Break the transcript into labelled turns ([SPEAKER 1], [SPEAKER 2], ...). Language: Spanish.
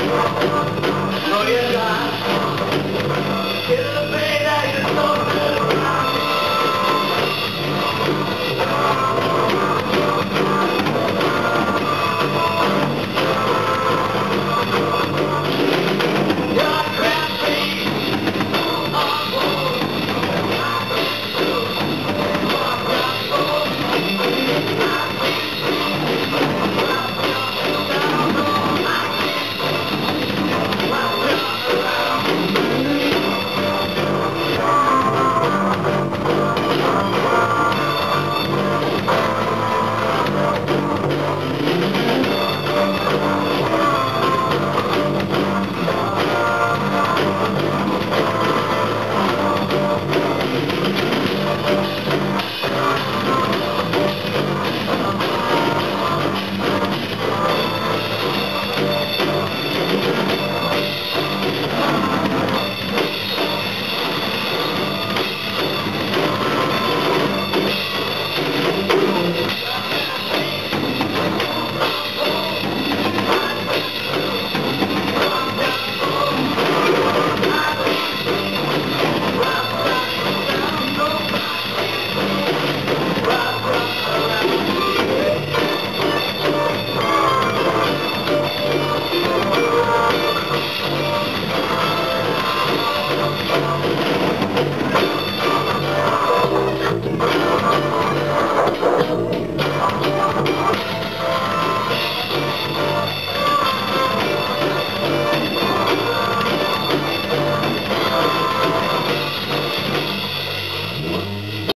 [SPEAKER 1] No